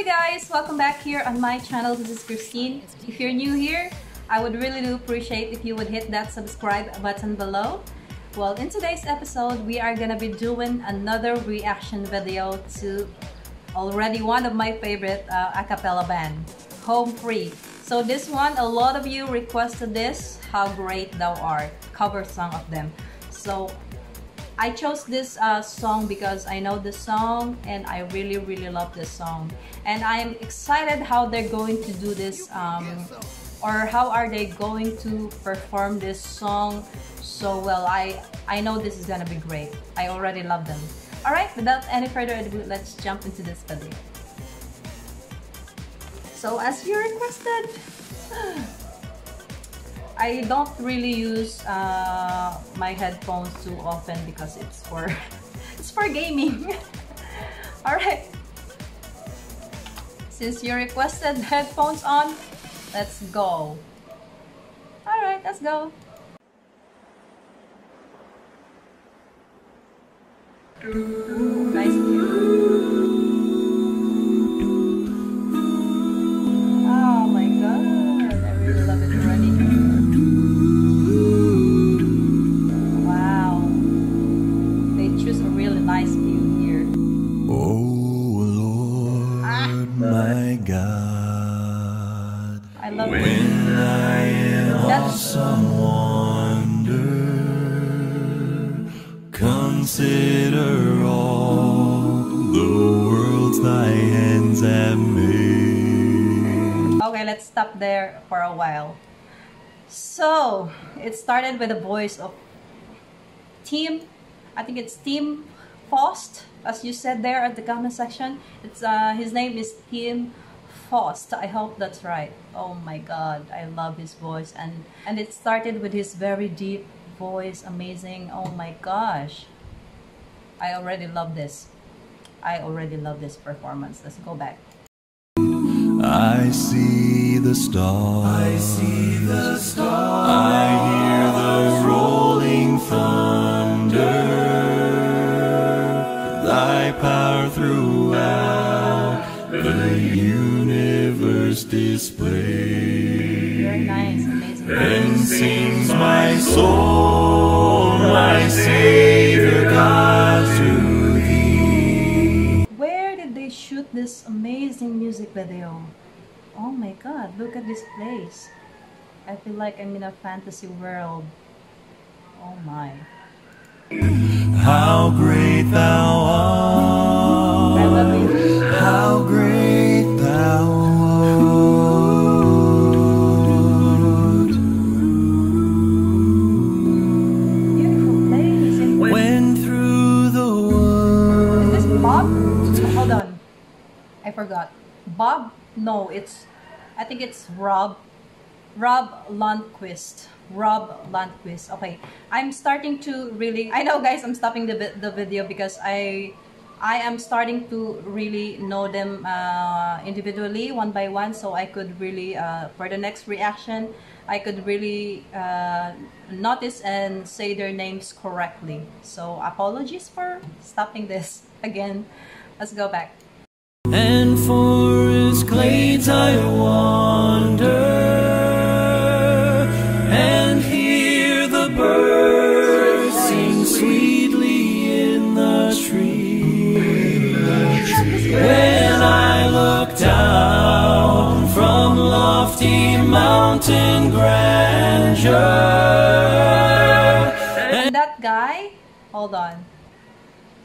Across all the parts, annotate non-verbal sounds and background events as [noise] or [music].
you guys! Welcome back here on my channel. This is Christine. If you're new here, I would really do appreciate if you would hit that subscribe button below. Well, in today's episode, we are gonna be doing another reaction video to already one of my favorite uh, a cappella band, Home Free. So this one, a lot of you requested this, How Great Thou Art, cover song of them. So I chose this uh, song because I know the song and I really really love this song. And I'm excited how they're going to do this um, or how are they going to perform this song. So well I I know this is gonna be great. I already love them. Alright without any further ado let's jump into this video so as you requested [gasps] I don't really use uh, my headphones too often because it's for [laughs] it's for gaming. [laughs] All right. Since you requested headphones on, let's go. All right, let's go. Nice That's wonder consider all the worlds thy hands have made. Okay, let's stop there for a while. So, it started with the voice of Tim, I think it's Tim Faust, as you said there at the comment section. It's uh, His name is Tim Faust. I hope that's right. Oh my god, I love his voice. And, and it started with his very deep voice, amazing. Oh my gosh. I already love this. I already love this performance. Let's go back. I see the stars. I see the sings my soul, my Savior God to thee. Where did they shoot this amazing music video? Oh my god, look at this place. I feel like I'm in a fantasy world. Oh my. How great thou I forgot. Bob? No, it's I think it's Rob. Rob Lundquist. Rob Lundquist. Okay, I'm starting to really. I know, guys. I'm stopping the the video because I I am starting to really know them uh, individually, one by one, so I could really uh, for the next reaction, I could really uh, notice and say their names correctly. So apologies for stopping this [laughs] again. Let's go back. and forest glades I wander and hear the birds sing sweetly in the trees. When I look down from lofty mountain grandeur. And that guy, hold on.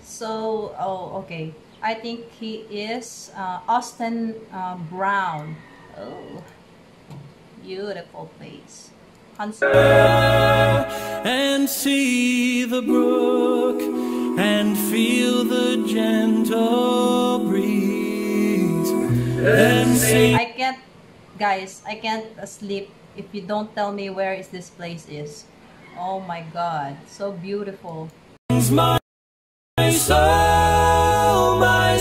So, oh, okay. I think he is uh, Austin uh, Brown. Oh, beautiful place. And see the brook and feel the gentle breeze and sing I can't, guys, I can't sleep if you don't tell me where is this place is. Oh my God, so beautiful.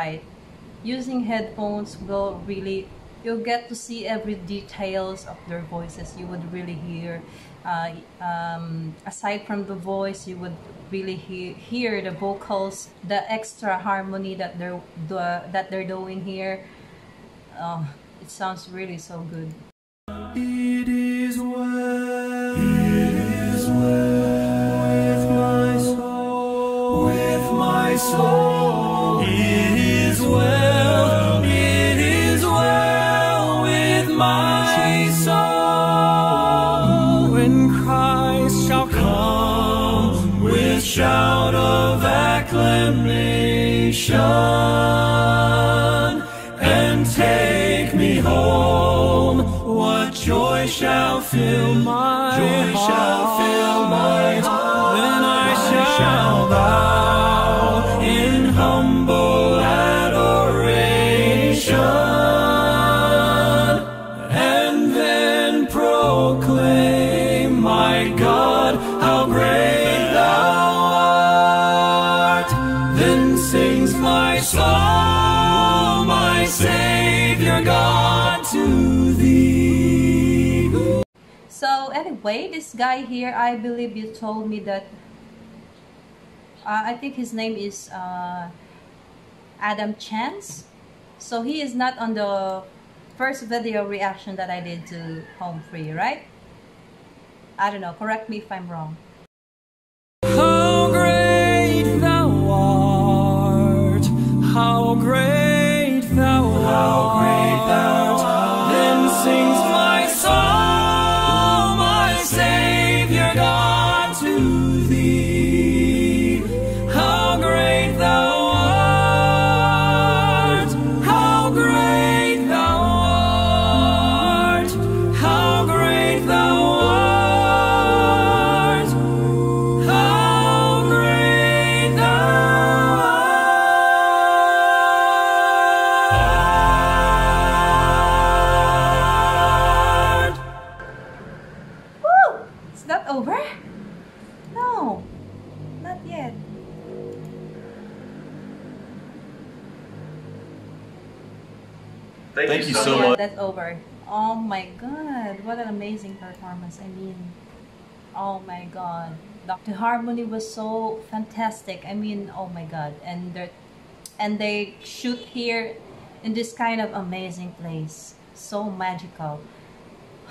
Guys, right. Using headphones will really you'll get to see every details of their voices you would really hear uh, um, aside from the voice you would really hear, hear the vocals the extra harmony that they're the, that they're doing here uh, it sounds really so good It is well, it is well with my soul, with my soul. And take me home. What joy shall fill my joy shall fill my heart? Then I shall bow sings my soul, my Savior God, to thee. So anyway, this guy here, I believe you told me that. Uh, I think his name is uh, Adam Chance. So he is not on the first video reaction that I did to Home Free, right? I don't know. Correct me if I'm wrong. How great over? No, not yet. Thank, you so much. that's over. Oh my god, what an amazing performance. I mean, oh my god. Dr. Harmony was so fantastic. I mean, oh my god. And they and they shoot here in this kind of amazing place. So magical. [sighs]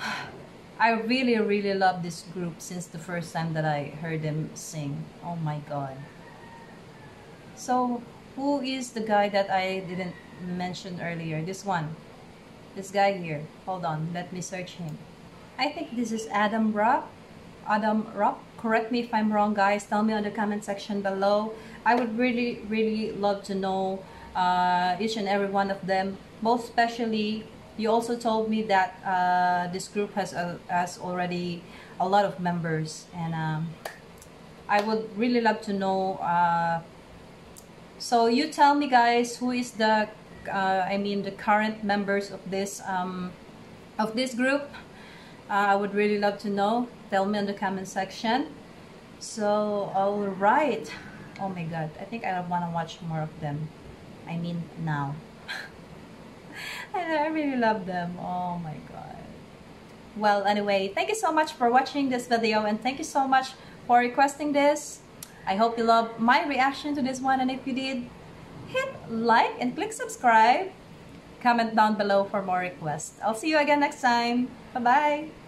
[sighs] [sighs] I really, really love this group since the first time that I heard them sing. Oh my god. So, who is the guy that I didn't mention earlier? This one. This guy here. Hold on, let me search him. I think this is Adam Rock. Adam Rock. Correct me if I'm wrong, guys. Tell me on the comment section below. I would really, really love to know uh, each and every one of them. Most especially, you also told me that uh, this group has a, has already a lot of members, and um, I would really love to know. Uh, so you tell me, guys, who is the uh, I mean the current members of this um, of this group. Uh, I would really love to know. Tell me in the comment section. So all right. Oh my god, I think I want to watch more of them. I mean now. I really love them. Oh my god. Well, anyway, thank you so much for watching this video and thank you so much for requesting this. I hope you love my reaction to this one and if you did, hit like and click subscribe. Comment down below for more requests. I'll see you again next time. Bye-bye.